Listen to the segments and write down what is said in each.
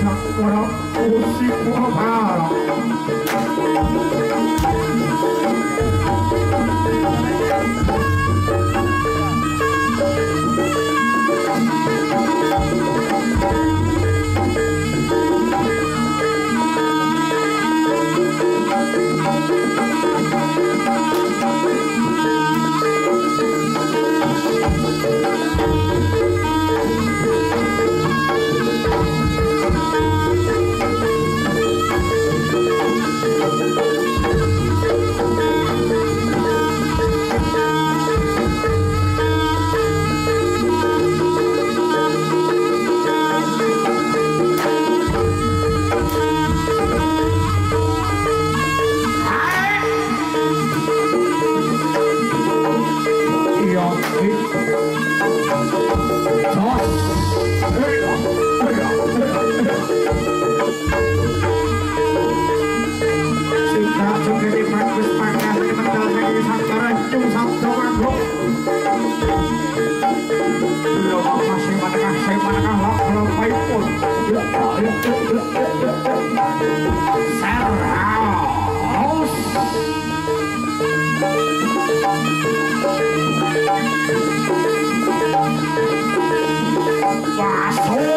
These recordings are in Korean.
나꼬라 옷이 꼬라 Yeah, I told you.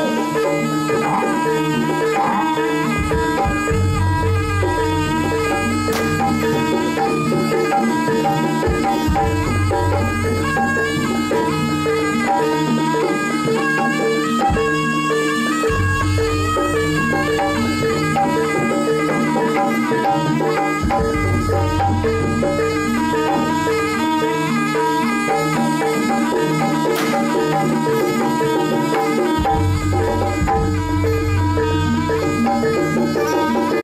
Thank you.